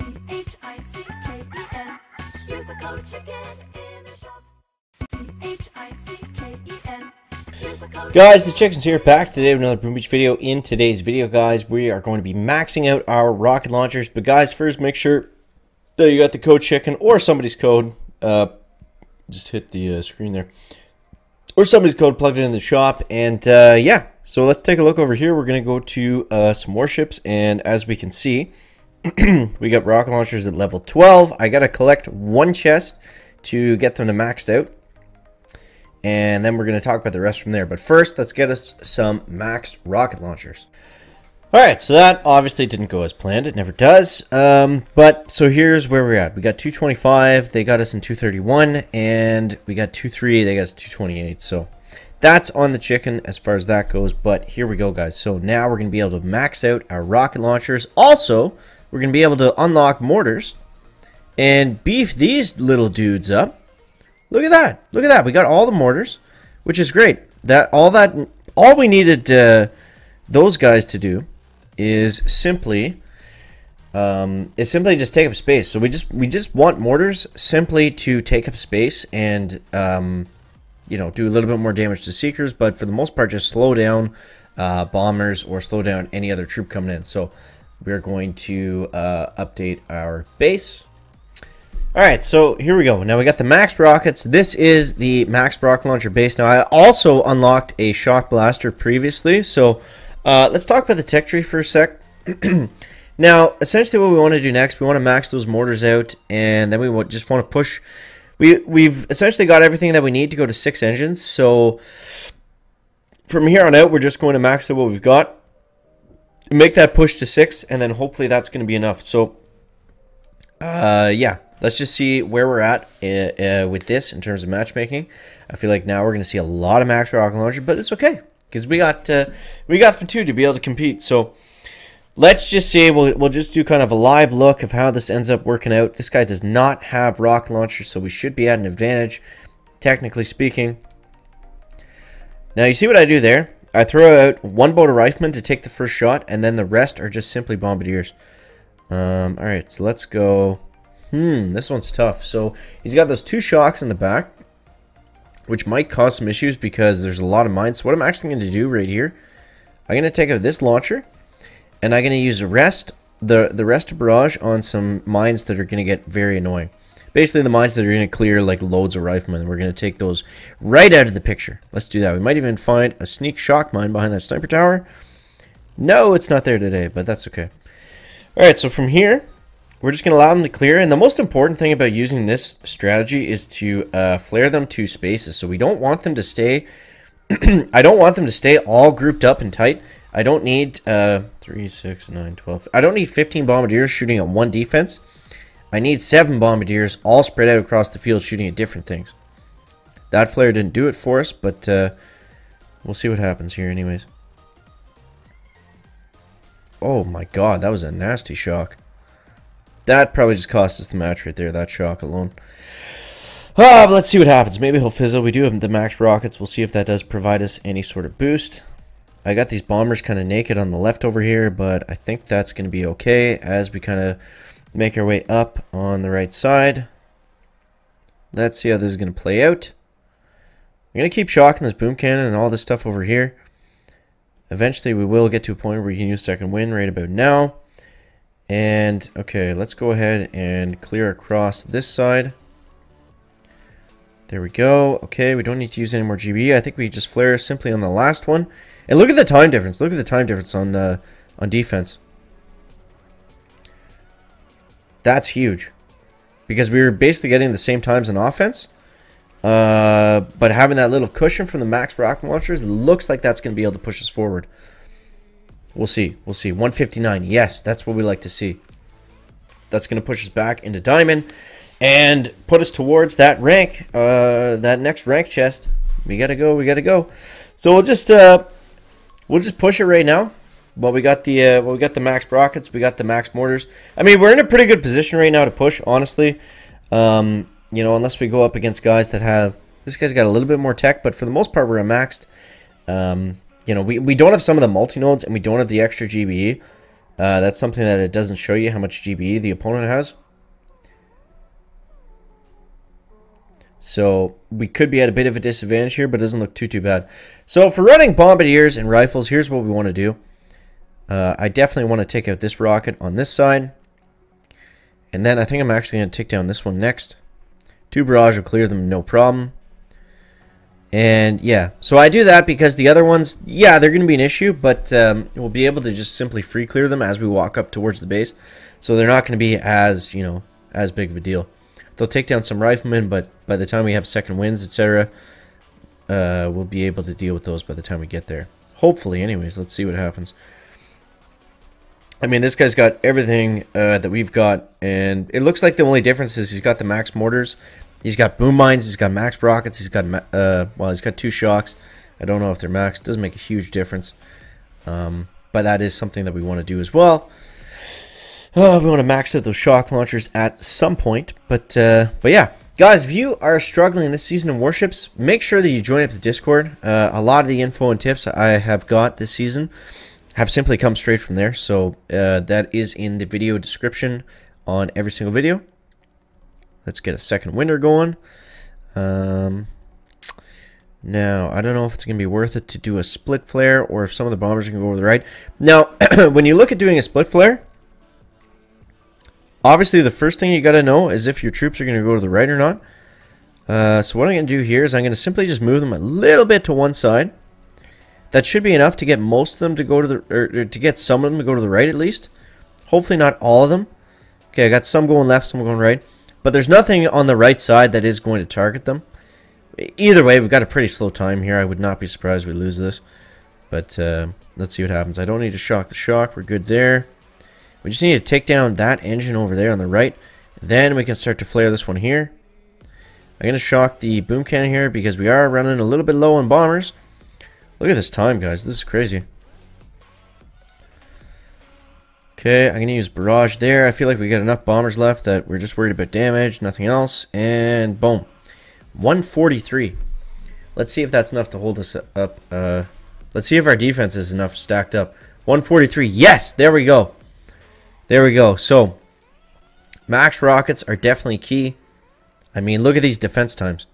C-H-I-C-K-E-N. Use the code chicken in the shop. C-H-I-C-K-E-N. Use the code Guys, the Chickens here, back today with another Boom Beach video. In today's video, guys, we are going to be maxing out our rocket launchers. But guys, first make sure that you got the code chicken or somebody's code. Uh, just hit the uh, screen there. Or somebody's code plugged in the shop. And uh, yeah, so let's take a look over here. We're going to go to uh, some warships. And as we can see, we got rocket launchers at level 12. I got to collect one chest to get them to maxed out and then we're going to talk about the rest from there. But first, let's get us some maxed rocket launchers. All right, so that obviously didn't go as planned. It never does. Um, but so here's where we're at. We got 225. They got us in 231, and we got 23. They got us 228. So that's on the chicken as far as that goes. But here we go, guys. So now we're going to be able to max out our rocket launchers. Also, we're going to be able to unlock mortars and beef these little dudes up. Look at that. Look at that. We got all the mortars, which is great. That all that all we needed uh, those guys to do is simply um, is simply just take up space. So we just we just want mortars simply to take up space and um, you know do a little bit more damage to seekers, but for the most part just slow down uh, bombers or slow down any other troop coming in. So we're going to uh, update our base. Alright, so here we go. Now we got the max rockets. This is the max rocket launcher base. Now I also unlocked a shock blaster previously, so uh, let's talk about the tech tree for a sec. now, essentially what we want to do next, we want to max those mortars out, and then we just want to push... We, we've essentially got everything that we need to go to six engines, so from here on out, we're just going to max out what we've got, make that push to six, and then hopefully that's going to be enough. So, uh, yeah, let's just see where we're at uh, uh, with this in terms of matchmaking. I feel like now we're going to see a lot of max rocket launcher, but it's okay because we got uh, we got them too to be able to compete. So let's just see. We'll we'll just do kind of a live look of how this ends up working out. This guy does not have Rock launcher, so we should be at an advantage, technically speaking. Now you see what I do there? I throw out one boat of riflemen to take the first shot, and then the rest are just simply bombardiers. Um, all right, so let's go. Hmm, this one's tough. So he's got those two shocks in the back, which might cause some issues because there's a lot of mines. So what I'm actually going to do right here, I'm going to take out this launcher, and I'm going to use the rest, the, the rest of barrage on some mines that are going to get very annoying. Basically, the mines that are going to clear like loads of riflemen. We're going to take those right out of the picture. Let's do that. We might even find a sneak shock mine behind that sniper tower. No, it's not there today, but that's okay. Alright, so from here, we're just going to allow them to clear. And the most important thing about using this strategy is to uh, flare them to spaces. So we don't want them to stay... I don't want them to stay all grouped up and tight. I don't need uh, 3, 6, 9, 12... I don't need 15 bombardiers shooting at one defense. I need 7 bombardiers all spread out across the field shooting at different things. That flare didn't do it for us, but uh, we'll see what happens here anyways. Oh my god, that was a nasty shock. That probably just cost us the match right there, that shock alone. Ah, but let's see what happens. Maybe he'll fizzle. We do have the max rockets. We'll see if that does provide us any sort of boost. I got these bombers kind of naked on the left over here, but I think that's going to be okay as we kind of make our way up on the right side. Let's see how this is going to play out. I'm going to keep shocking this boom cannon and all this stuff over here. Eventually, we will get to a point where we can use second wind right about now. And, okay, let's go ahead and clear across this side. There we go. Okay, we don't need to use any more GB. I think we just flare simply on the last one. And look at the time difference. Look at the time difference on uh, on defense. That's huge. Because we were basically getting the same times in offense. Uh, but having that little cushion from the max rocket launchers looks like that's going to be able to push us forward. We'll see. We'll see. 159. Yes, that's what we like to see. That's going to push us back into diamond and put us towards that rank, uh, that next rank chest. We got to go. We got to go. So we'll just uh, we'll just push it right now. Well, we got the uh, well, we got the max rockets. We got the max mortars. I mean, we're in a pretty good position right now to push. Honestly, um, you know, unless we go up against guys that have this guy's got a little bit more tech, but for the most part, we're maxed. Um, you know, we, we don't have some of the multi-nodes and we don't have the extra GBE. Uh, that's something that it doesn't show you how much GBE the opponent has. So we could be at a bit of a disadvantage here, but it doesn't look too, too bad. So for running bombardiers and rifles, here's what we want to do. Uh, I definitely want to take out this rocket on this side. And then I think I'm actually going to take down this one next. Two barrage will clear them, no problem. And yeah, so I do that because the other ones, yeah, they're going to be an issue, but um, we'll be able to just simply free clear them as we walk up towards the base. So they're not going to be as, you know, as big of a deal. They'll take down some riflemen, but by the time we have second wins, etc., uh, we'll be able to deal with those by the time we get there. Hopefully, anyways. Let's see what happens. I mean, this guy's got everything uh, that we've got, and it looks like the only difference is he's got the max mortars, he's got boom mines, he's got max rockets, he's got uh, well, he's got two shocks. I don't know if they're max. Doesn't make a huge difference, um, but that is something that we want to do as well. Uh, we want to max out those shock launchers at some point, but uh, but yeah, guys, if you are struggling this season in warships, make sure that you join up the Discord. Uh, a lot of the info and tips I have got this season have simply come straight from there. So uh, that is in the video description on every single video. Let's get a second winter going. Um, now, I don't know if it's going to be worth it to do a split flare or if some of the bombers can go over the right. Now, when you look at doing a split flare, obviously the first thing you got to know is if your troops are going to go to the right or not. Uh, so what I'm going to do here is I'm going to simply just move them a little bit to one side. That should be enough to get most of them to go to the, or, to get some of them to go to the right at least. Hopefully not all of them. Okay, I got some going left, some going right. But there's nothing on the right side that is going to target them. Either way, we've got a pretty slow time here. I would not be surprised we lose this. But uh, let's see what happens. I don't need to shock the shock. We're good there. We just need to take down that engine over there on the right. Then we can start to flare this one here. I'm going to shock the boom cannon here because we are running a little bit low on bombers. Look at this time, guys. This is crazy. Okay, I'm going to use Barrage there. I feel like we got enough bombers left that we're just worried about damage, nothing else. And boom. 143. Let's see if that's enough to hold us up. Uh, let's see if our defense is enough stacked up. 143. Yes, there we go. There we go. So, max rockets are definitely key. I mean, look at these defense times.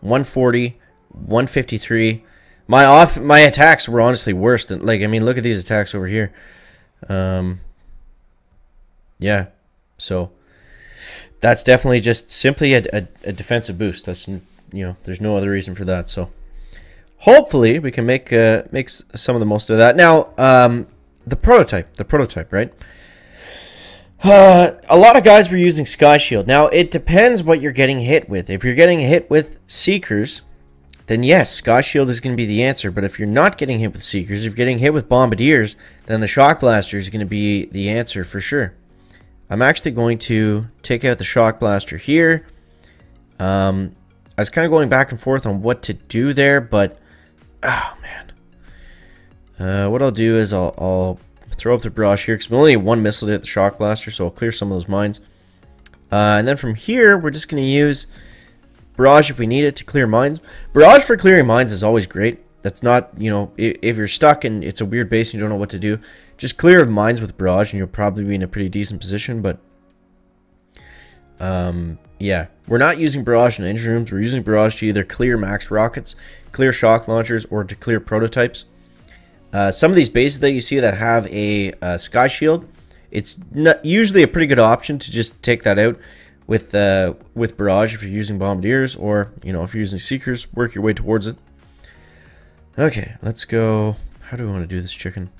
140, 153. My off my attacks were honestly worse than like I mean look at these attacks over here. Um yeah. So that's definitely just simply a, a, a defensive boost. That's you know, there's no other reason for that. So hopefully we can make uh, make some of the most of that. Now, um the prototype, the prototype, right? Uh, a lot of guys were using Sky Shield. Now, it depends what you're getting hit with. If you're getting hit with Seekers, then yes, Sky Shield is going to be the answer. But if you're not getting hit with Seekers, if you're getting hit with Bombardiers, then the Shock Blaster is going to be the answer for sure. I'm actually going to take out the Shock Blaster here. Um, I was kind of going back and forth on what to do there, but... Oh, man. Uh, what I'll do is I'll, I'll throw up the Barrage here, because we only have one missile to hit the Shock Blaster, so I'll clear some of those mines. Uh, and then from here, we're just going to use Barrage if we need it to clear mines. Barrage for clearing mines is always great. That's not, you know, if you're stuck and it's a weird base and you don't know what to do, just clear mines with Barrage and you'll probably be in a pretty decent position. But, um, yeah, we're not using Barrage in engine rooms. We're using Barrage to either clear max rockets, clear shock launchers, or to clear prototypes. Uh, some of these bases that you see that have a uh, sky shield, it's not usually a pretty good option to just take that out with uh, with barrage if you're using bombardiers, or you know if you're using seekers, work your way towards it. Okay, let's go. How do we want to do this chicken?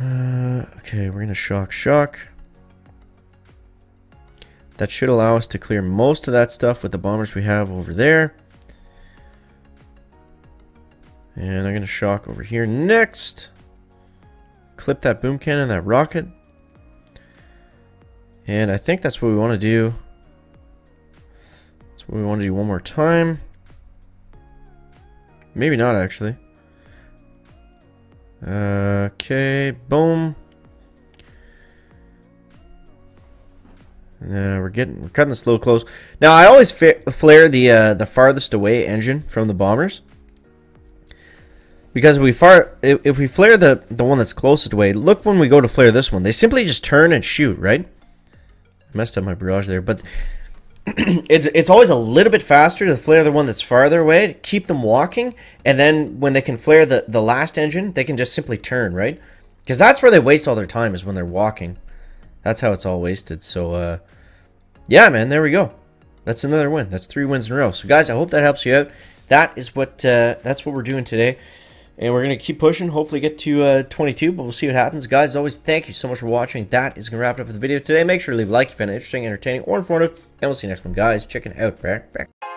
Uh, okay, we're gonna shock shock. That should allow us to clear most of that stuff with the bombers we have over there. And I'm gonna shock over here next. Clip that boom cannon, that rocket. And I think that's what we want to do. That's what we want to do one more time. Maybe not, actually. Okay, boom. Yeah, we're getting we're cutting the little close. Now I always flare the uh, the farthest away engine from the bombers. Because if we fire, if, if we flare the the one that's closest away, look when we go to flare this one, they simply just turn and shoot, right? Messed up my barrage there, but it's it's always a little bit faster to flare the one that's farther away, keep them walking, and then when they can flare the the last engine, they can just simply turn, right? Because that's where they waste all their time is when they're walking. That's how it's all wasted. So, uh, yeah, man, there we go. That's another win. That's three wins in a row. So, guys, I hope that helps you out. That is what uh, that's what we're doing today, and we're gonna keep pushing. Hopefully, get to uh, 22, but we'll see what happens, guys. As always, thank you so much for watching. That is gonna wrap it up for the video today. Make sure to leave a like if you found it interesting, entertaining, or informative, and we'll see you next one, guys. Check it out. Back, back.